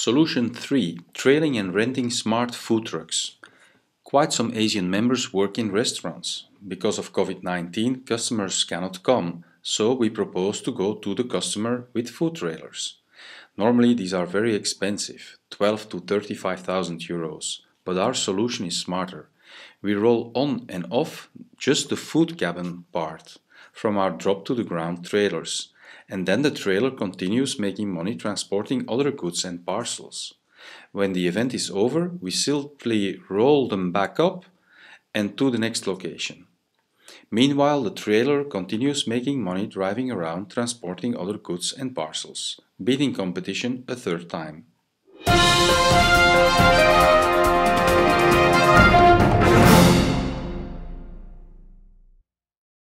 Solution 3 Trailing and renting smart food trucks. Quite some Asian members work in restaurants. Because of COVID 19, customers cannot come, so we propose to go to the customer with food trailers. Normally, these are very expensive 12 to 35,000 euros, but our solution is smarter. We roll on and off just the food cabin part from our drop to the ground trailers and then the trailer continues making money transporting other goods and parcels. When the event is over, we simply roll them back up and to the next location. Meanwhile, the trailer continues making money driving around transporting other goods and parcels, beating competition a third time.